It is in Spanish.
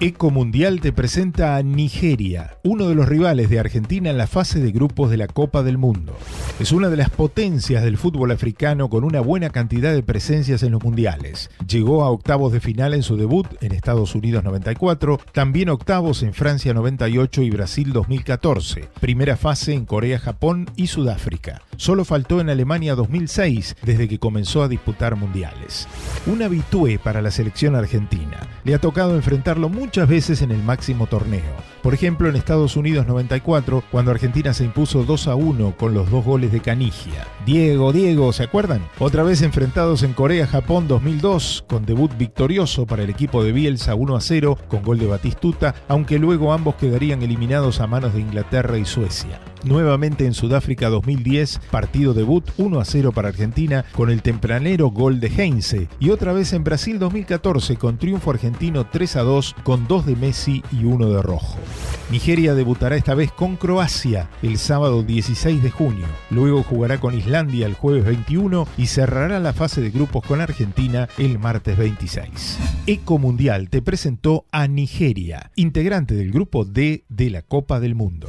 Eco Mundial te presenta a Nigeria, uno de los rivales de Argentina en la fase de grupos de la Copa del Mundo. Es una de las potencias del fútbol africano con una buena cantidad de presencias en los mundiales. Llegó a octavos de final en su debut en Estados Unidos 94, también octavos en Francia 98 y Brasil 2014, primera fase en Corea, Japón y Sudáfrica. Solo faltó en Alemania 2006 desde que comenzó a disputar mundiales. Un habitué para la selección argentina. Le ha tocado enfrentarlo muchas veces en el máximo torneo. Por ejemplo, en Estados Unidos 94, cuando Argentina se impuso 2 a 1 con los dos goles de Canigia. Diego, Diego, ¿se acuerdan? Otra vez enfrentados en Corea-Japón 2002, con debut victorioso para el equipo de Bielsa 1 a 0, con gol de Batistuta, aunque luego ambos quedarían eliminados a manos de Inglaterra y Suecia. Nuevamente en Sudáfrica 2010, partido debut 1 a 0 para Argentina con el tempranero gol de Heinze. Y otra vez en Brasil 2014 con triunfo argentino 3 a 2 con dos de Messi y uno de Rojo. Nigeria debutará esta vez con Croacia el sábado 16 de junio. Luego jugará con Islandia el jueves 21 y cerrará la fase de grupos con Argentina el martes 26. Eco Mundial te presentó a Nigeria, integrante del grupo D de la Copa del Mundo.